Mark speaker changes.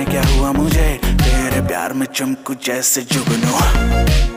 Speaker 1: जाने क्या हुआ मुझे? तेरे प्यार में चमकू जैसे जुगनू।